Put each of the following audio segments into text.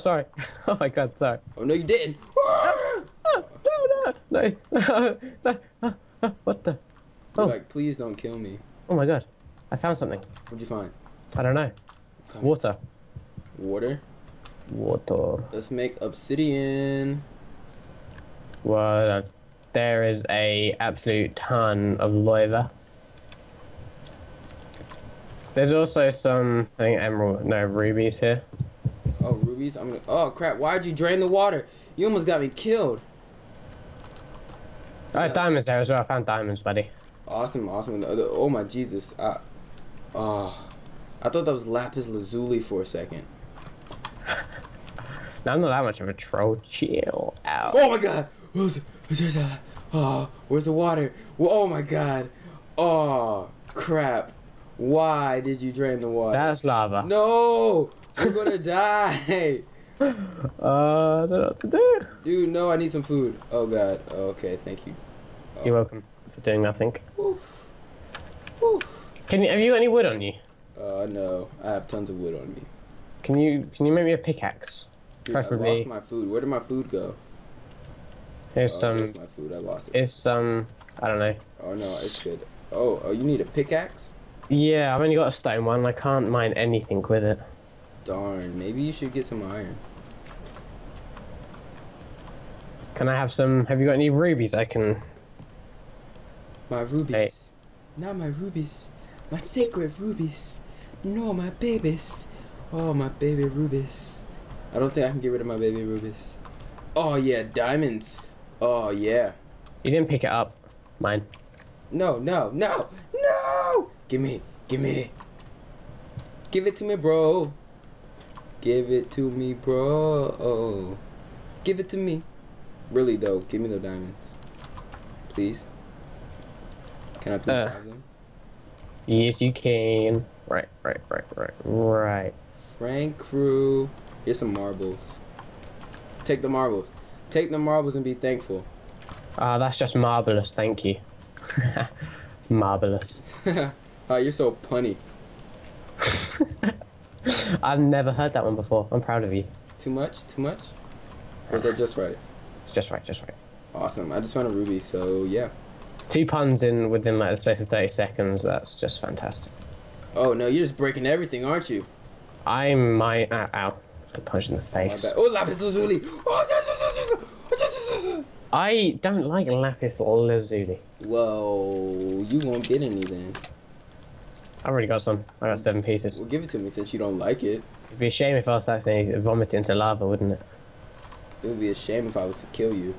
Sorry. Oh my god, sorry. Oh no, you didn't. No, no, no, no. What the? You're Oh. like, please don't kill me. Oh my god. I found something. What'd you find? I don't know. Come. Water. Water. Water. Let's make obsidian. Well, there is a absolute ton of lava. There's also some, I think, emerald, no, rubies here. Oh. I'm gonna. Oh crap! Why'd you drain the water? You almost got me killed. Oh, Yeah. diamonds there as well. I found diamonds, buddy. Awesome, awesome. Oh my Jesus. I, oh, I thought that was lapis lazuli for a second. Now, I'm not that much of a troll. Chill out. Oh my God. Where's the- uh, Oh, where's the water? Oh my God. Oh crap. Why did you drain the water? That's lava. No, we're gonna die. Uh, don't know what to do. Dude, no, I need some food. Oh God. Okay, thank you. You're welcome for doing nothing. Oof. Oof. Can you, have you got any wood on you? Uh, no, I have tons of wood on me. Can you, can you make me a pickaxe? Dude, I Preferably- lost my food. Where did my food go? Here's oh, some, my food. I lost it. here's some, I don't know. Oh no, it's good. Oh, oh, you need a pickaxe? Yeah, I've only got a stone one. I can't mine anything with it. Darn, maybe you should get some iron. Can I have some, have you got any rubies I can, My rubies. Not my rubies. My sacred rubies. No, my babies. Oh, my baby rubies. I don't think I can get rid of my baby rubies. Oh, yeah, diamonds. Oh, yeah. you didn't pick it up. Mine. No, no, no, no! Give me, give me. Give it to me, bro. Give it to me, bro. Oh. Give it to me. Really, though, give me the diamonds. Please. Can I please Uh. have them? Yes, you can. Right, right, right, right, right. Frank Crew. Here's some marbles. Take the marbles. Take the marbles and be thankful. Ah, that's just marvelous. Thank you. marvelous. oh, you're so punny. I've never heard that one before. I'm proud of you. Too much? Too much? Or is that just right? It's just right, just right. Awesome. I just found a ruby, so yeah. Two puns in within like the space of 30 seconds. That's just fantastic. Oh no, you're just breaking everything, aren't you? I'm my uh, ow, ow. Got punched in the Oh, face. bad. Oh, lapis lazuli. Oh. I don't like lapis lazuli. Well, you won't get any then. I've already got some. I got seven pieces. Well, give it to me since you don't like it. It'd be a shame if I was to vomit into lava, wouldn't it? It would be a shame if I was to kill you.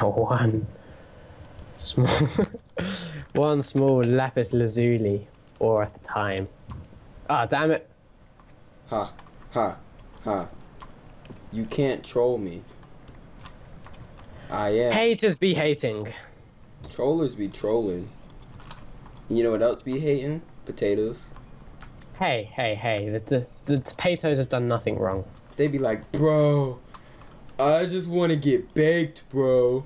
One small, one small lapis lazuli, or at a time. Ah, damn it! Ha, ha, ha. You can't troll me. I am. Haters be hating. Trollers be trolling. You know what else be hating? Potatoes. Hey, hey, hey! The, the the potatoes have done nothing wrong. They be like, bro, I just want to get baked, bro.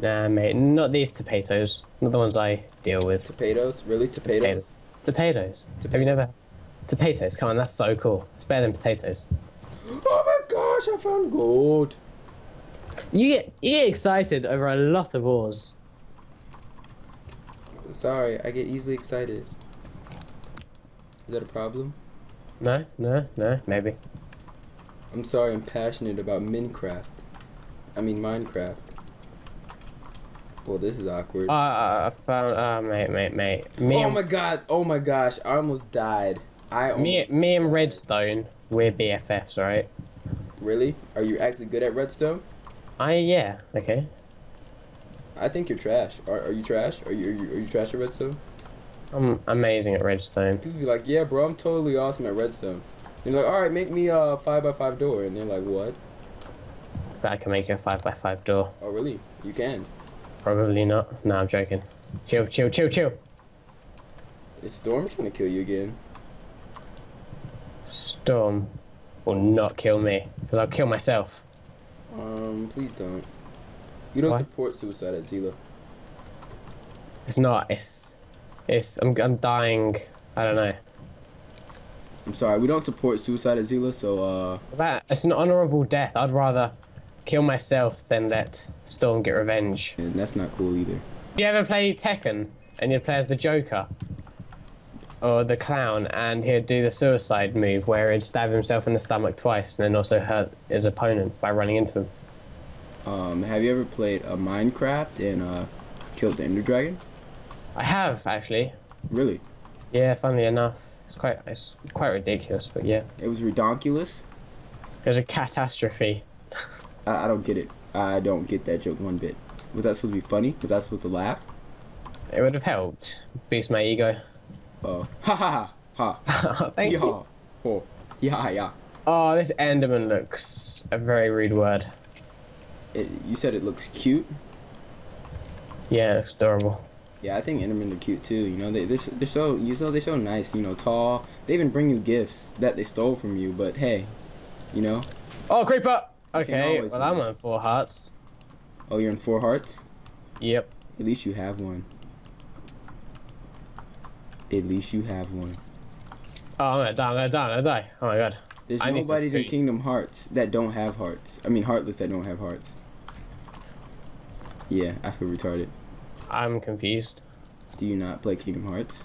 Nah, mate, not these potatoes. Not the ones I deal with. Potatoes? Really? Potatoes? Potatoes. Have you never? Potatoes. Come on, that's so cool. It's better than potatoes. Oh my gosh, I found gold. You get you get excited over a lot of ores. Sorry, I get easily excited. Is that a problem? No, no, no, maybe. I'm sorry, I'm passionate about Minecraft. I mean Minecraft. Well, this is awkward. Uh, I I found. Uh, mate, mate, mate. Me oh my god, oh my gosh, I almost died. I almost me, me and. Redstone, we're BFFs, right? Really? Are you actually good at redstone? I yeah, okay. I think you're trash. Are, are you trash? Are you, are you are you trash at redstone? I'm amazing at redstone. People be like, yeah, bro, I'm totally awesome at redstone. And you're like, all right, make me a five by five door, and they're like, what? But I can make you a five by five door. Oh, really? You can. Probably not. No, I'm joking. Chill, chill, chill, chill. Is Storm trying to kill you again? Storm will not kill me because I'll kill myself. Um, please don't. You don't Why? support suicide at Xela. It's not. It's. It's. I'm. I'm dying. I don't know. I'm sorry, we don't support suicide at Xela, so uh, That it's an honourable death. I'd rather kill myself than let Storm get revenge. and that's not cool either. You ever play Tekken and you'd play as the Joker or the clown and he'd do the suicide move where he'd stab himself in the stomach twice and then also hurt his opponent by running into him? Um, have you ever played a Minecraft and uh, killed the Ender Dragon? I have actually. Really? Yeah, funnily enough. It's quite it's quite ridiculous, but yeah. It was redonkulous. It was a catastrophe. I, I don't get it. I don't get that joke one bit. Was that supposed to be funny? Was that supposed to laugh? It would have helped boost my ego. Uh, ha ha ha ha. Thank yeah. you. Oh, yeah, yeah. Oh, this Enderman looks a very rude word. It, you said it looks cute. Yeah, it looks adorable. Yeah, I think Endermen are cute too. You know, they they're, so- they're so you know they're so nice. You know, tall. They even bring you gifts that they stole from you. But hey, you know. Oh, creeper! Okay, well, I'm on four hearts. Oh, you're in four hearts. Yep. At least you have one. At least you have one. Oh, I'm gonna die, I'm gonna die, I'm gonna die. Oh my god. There's I nobody's in. Kingdom Hearts that don't have hearts. I mean, Heartless that don't have hearts. Yeah, I feel retarded. I'm confused. Do you not play Kingdom Hearts?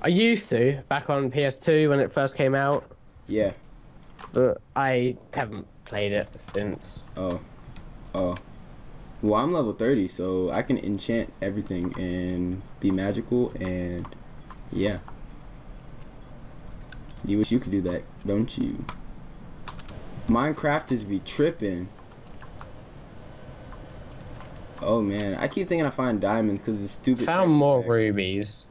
I used to, back on PS2 when it first came out, Yeah. but I haven't played it since. Oh. Oh. Well, I'm level 30, so I can enchant everything and be magical and yeah. You wish you could do that, don't you? Minecraft is be tripping. Oh man, I keep thinking I find diamonds because it's stupid. Found more rubies.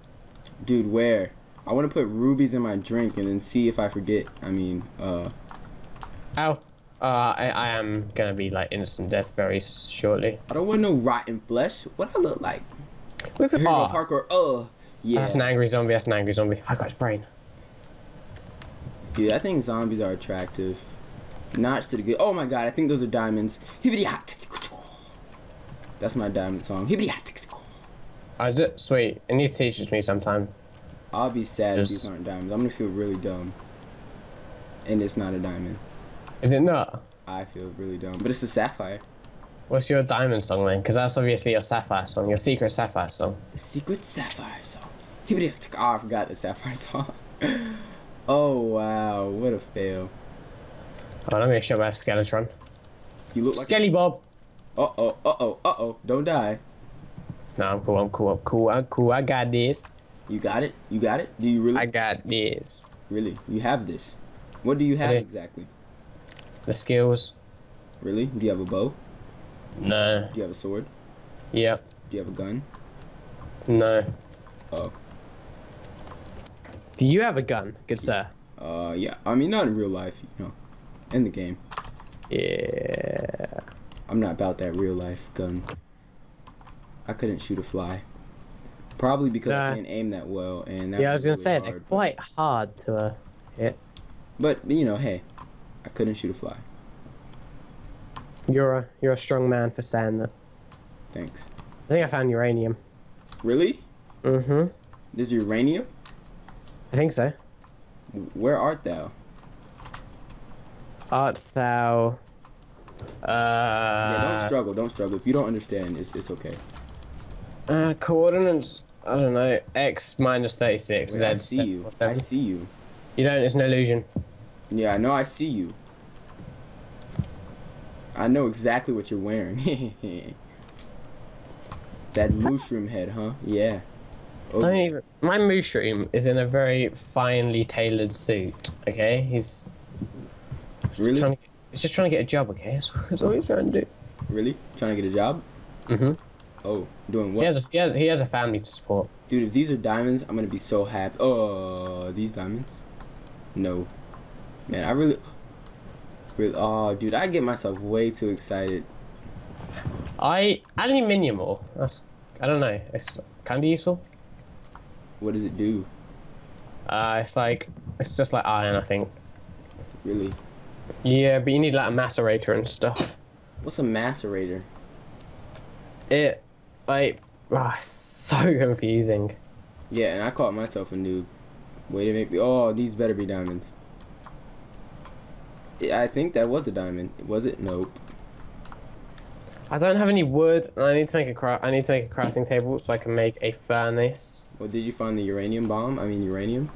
Dude, where? I want to put rubies in my drink and then see if I forget. I mean, uh, Ow. Uh, I, I am gonna be like instant death very shortly. I don't want no rotten flesh. What I look like? We go, oh, Parker. Uh, yeah. That's an angry zombie, that's an angry zombie. I got his brain. Dude, I think zombies are attractive. Not to the good. Oh my god, I think those are diamonds. That's my diamond song. Oh, is it? Sweet. It needs to teach it to me sometime. I'll be sad if Just- these aren't diamonds. I'm gonna feel really dumb. And it's not a diamond. Is it not? I feel really dumb. But it's a sapphire. What's your diamond song then? Because that's obviously your sapphire song, your secret sapphire song. The secret sapphire song. Oh, I forgot the sapphire song. oh wow, what a fail. Oh, let me show my Skeletron. You look like Skelly Bob. Uh oh, uh oh, uh oh. Don't die. No, I'm cool, I'm cool, I'm cool, I'm cool. I got this. You got it? You got it? Do you really? I got this. Really? You have this? What do you have exactly? The skills. Really? Do you have a bow? No. Do you have a sword? Yep. Do you have a gun? No. Oh. Do you have a gun, good sir? Uh, yeah. I mean, not in real life, you know. In the game. Yeah. I'm not about that real life gun. I couldn't shoot a fly. Probably because Nah. I can't aim that well, and that Yeah, I was gonna really say hard, they're but- quite hard to uh, hit. But you know, hey, I couldn't shoot a fly. You're a you're a strong man for saying that. Thanks. I think I found uranium. Really? Mm-hmm. This is uranium? I think so. Where art thou? Art thou? Uh, yeah, don't struggle. Don't struggle. If you don't understand, it's it's okay. uh, coordinates. I don't know. X minus thirty six. Wait, I see you. I see you. You don't. It's an illusion. Yeah, I know. I see you. I know exactly what you're wearing. that mushroom head, huh? Yeah. Oh, Don't even, my mushroom is in a very finely tailored suit. Okay, he's just Really? He's just trying to get a job. Okay, that's, that's all he's trying to do. really? Trying to get a job? Mm-hmm. Oh, doing what? He has a he has he has a family to support. Dude, if these are diamonds, I'm gonna be so happy. Oh, these diamonds? No. Man, I really. Really, oh, dude, I get myself way too excited. I aluminium ore. That's I don't know. It's kind of useful. What does it do? Uh, it's like it's just like iron, I think. Really? Yeah, but you need like a macerator and stuff. What's a macerator? It like ah, so confusing. Yeah, and I caught myself a noob. Wait a minute. Oh, these better be diamonds. I think that was a diamond. Was it? Nope. I don't have any wood, and I need to make a cra- I need to make a crafting table so I can make a furnace. Well, did you find the uranium bomb? I mean, uranium?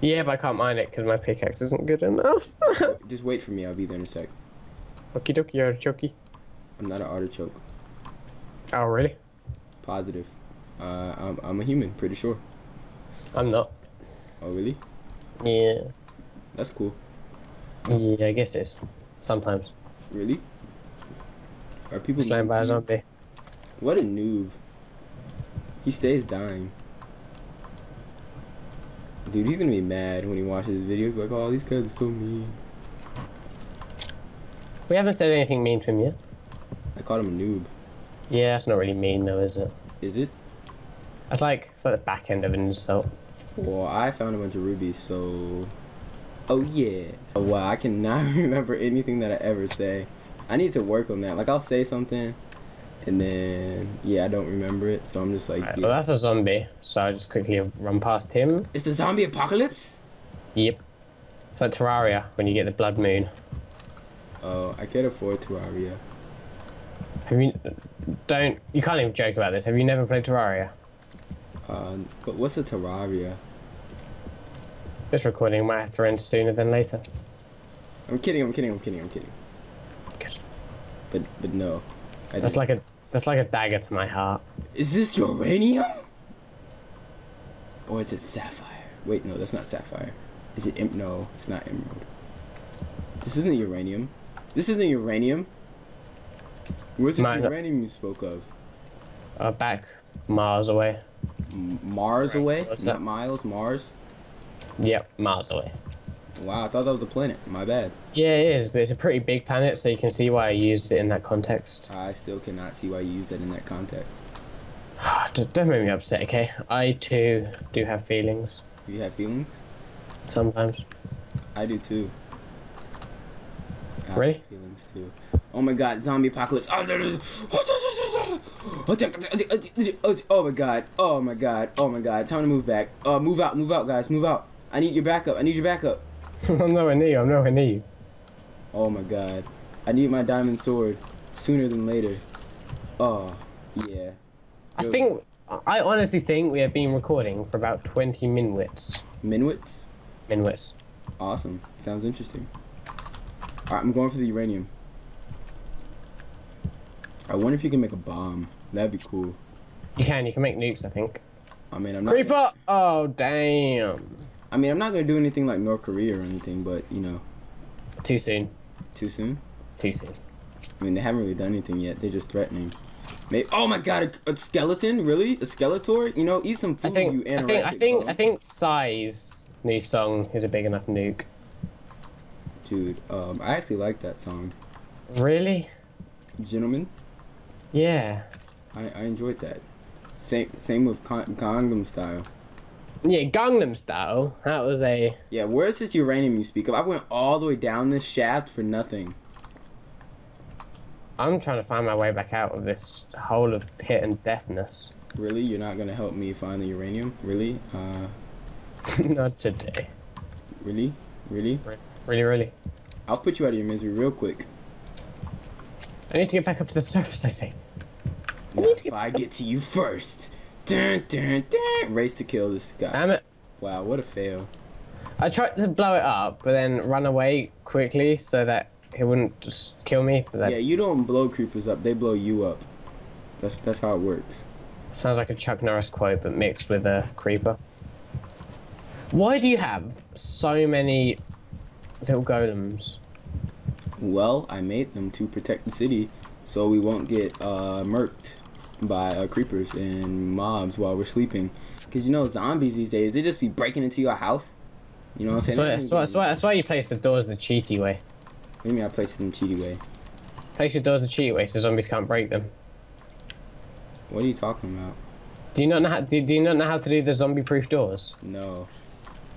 Yeah, but I can't mine it because my pickaxe isn't good enough. Just wait for me. I'll be there in a sec. Okie dokie, you're a chokey. I'm not an artichoke. Oh, really? Positive. Uh, I'm, I'm a human, pretty sure. I'm not. Oh, really? Yeah. That's cool. Yeah, I guess it is. Sometimes. Really? Are people Slain by a zombie. What a noob. He stays dying. Dude, he's gonna be mad when he watches this video. Like, oh, these guys are so mean. We haven't said anything mean to him yet. I called him a noob. Yeah, that's not really mean though, is it? Is it? That's like it's like the back end of an insult. Well, I found a bunch of rubies, so. Oh, yeah. Oh, wow, I cannot remember anything that I ever say. I need to work on that. Like, I'll say something, and then, yeah, I don't remember it, so I'm just like, Right, yeah. well, that's a zombie, so I just quickly run past him. It's the zombie apocalypse? Yep. It's like Terraria when you get the blood moon. Oh, I can't afford Terraria. Have you? Don't you can't even joke about this. Have you never played Terraria? Uh, but what's a Terraria? This recording might have to end sooner than later. I'm kidding, I'm kidding, I'm kidding, I'm kidding. Good. But, but no. I That's didn't. like a that's like a dagger to my heart. Is this uranium? Or is it sapphire? Wait, no, that's not sapphire. Is it em- no, it's not emerald. This isn't uranium. This isn't uranium. Where's the Might uranium you spoke of? Uh, back miles away. M- Mars away? what's not that? miles, Mars? Yep, miles away. Wow, I thought that was a planet. My bad. Yeah, it is, but it's a pretty big planet, so you can see why I used it in that context. I still cannot see why you use it in that context. Don't make me upset, okay? I too do have feelings Do you have feelings? sometimes. I do too. I have Really? Feelings too. Oh my god, zombie apocalypse. Oh my god. Oh my god. Oh my god. Time to move back. Uh, move out. Move out, guys. Move out. I need your backup. I need your backup. I'm nowhere near you. I'm nowhere near you. Oh my god. I need my diamond sword sooner than later. Oh, yeah. I Yo- think, I honestly think we have been recording for about 20 minutes. Minwits? Minutes. Awesome. Sounds interesting. Alright, I'm going for the uranium. I wonder if you can make a bomb. That'd be cool. You can, you can make nukes, I think. I mean, I'm not. Creeper! Oh, damn. I mean, I'm not gonna do anything like North Korea or anything, but you know, Too soon. too soon. Too soon. I mean, they haven't really done anything yet. They're just threatening. Maybe, oh my god, a, a skeleton? Really? A Skeletor? You know, eat some I food, think, you I think, I think. I think Psy's new song is a big enough nuke. Dude, um, I actually like that song. Really? Gentlemen, Yeah. I, I enjoyed that. Same same with Con- Gangnam Style. Yeah, Gangnam Style. That was a. Yeah, where's this uranium you speak of? I went all the way down this shaft for nothing. I'm trying to find my way back out of this hole of pit and deafness. Really? You're not gonna help me find the uranium? Really? Uh, Not today. really? Really? Really, really. I'll put you out of your misery real quick. I need to get back up to the surface, I say. Not if I get to you first. Dun, dun, dun. Race to kill this guy. Damn it. Wow, what a fail. I tried to blow it up, but then run away quickly so that he wouldn't just kill me. Yeah, you don't blow creepers up; they blow you up. That's that's how it works. sounds like a Chuck Norris quote, but mixed with a creeper. Why do you have so many little golems? Well, I made them to protect the city, so we won't get uh, murked by uh, creepers and mobs while we're sleeping. Cause you know zombies these days, they just be breaking into your house. You know what I'm saying? They're that's, why, that's, why, that's why you place the doors the cheaty way. What do you mean I place it in cheaty way? Place your doors the cheaty way so zombies can't break them. What are you talking about? Do you not know how, do, do you not know how to do the zombie-proof doors? No.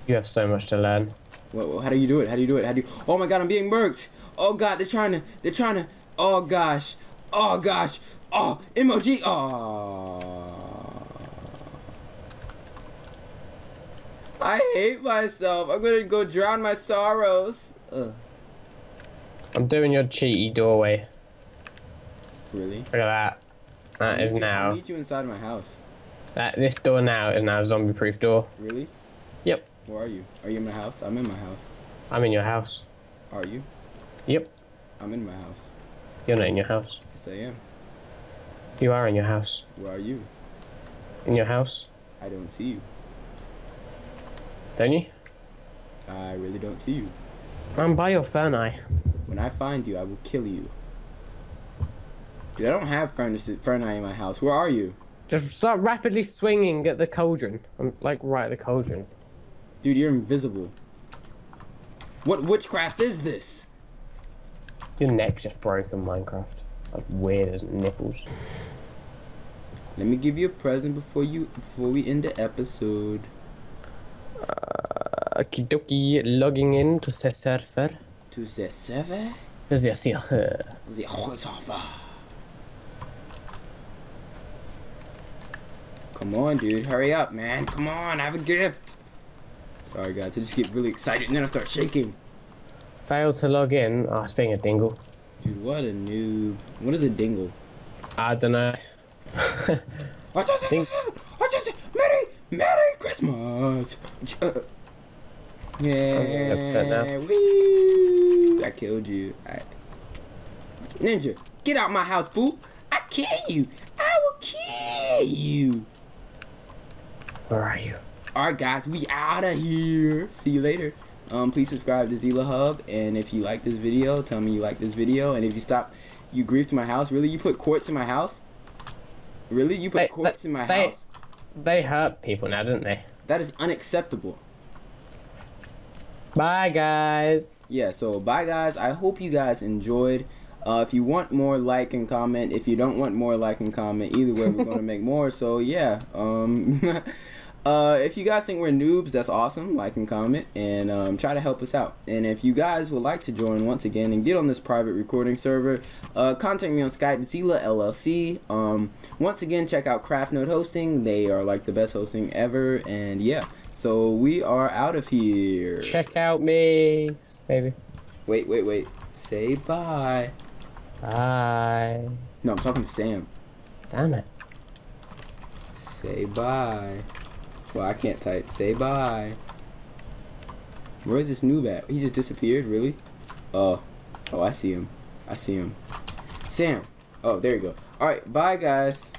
You have so much to learn. What, what- how do you do it? How do you do it? How do you? Oh my God, I'm being murked. Oh God, they're trying to. They're trying to. Oh gosh. Oh gosh. Oh emoji. Oh. I hate myself. I'm gonna go drown my sorrows. Ugh. I'm doing your cheaty doorway. Really? Look at that. That is you- now. meet you inside my house. That this door now is now a zombie-proof door. Really? Yep. Where are you? Are you in my house? I'm in my house. I'm in your house. Are you? Yep. I'm in my house. You're not in your house. Yes, I am. You are in your house. Where are you? In your house, I don't see you. don't you? I really don't see you. I'm by your ferni. When I find you, I will kill you. Dude, I don't have furnaces, ferni in my house. Where are you? Just start rapidly swinging at the cauldron. I'm like right at the cauldron. Dude, you're invisible. What witchcraft is this? Your neck just broke in Minecraft. That's weird as nipples. Let me give you a present before you before we end the episode. Uh, Okie dokie, logging in to the server. To the server? The server. The server. Come on, dude. Hurry up, man. Come on, I have a gift. Sorry, guys. I just get really excited and then I start shaking. Failed to log in. Oh, it's being a dingle. Dude, what a noob. What is a dingle? I don't know. Think- Merry, Merry Christmas. Yeah. upset now. Woo. I killed you. I... Ninja, get out my house, fool. I kill you. I will kill you. Where are you? Alright guys, we out of here. See you later. Um, please subscribe to Xela Hub, and if you like this video, tell me you like this video. And if you stop, you griefed my house. Really, you put quartz in my house? Really, you put They- quartz they- in my they- house? They hurt people now, didn't they? That is unacceptable. Bye, guys. Yeah. So bye guys. I hope you guys enjoyed. Uh, if you want more, like and comment. If you don't want more, like and comment. Either way, we're gonna make more. So yeah. Um. Uh, if you guys think we're noobs, that's awesome. Like and comment, and um, try to help us out. And if you guys would like to join once again and get on this private recording server, uh, contact me on Skype, Xela LLC. Um, once again, check out CraftNode Hosting. They are like the best hosting ever. And yeah, so we are out of here. Check out me, baby. Wait, wait, wait. Say bye. Bye. No, I'm talking to Sam. Damn it. Say bye. Well, I can't type. Say bye. Where's this noob at? He just disappeared, really? Oh. Oh, I see him. I see him. Sam. Oh, there you go. Alright, bye, guys.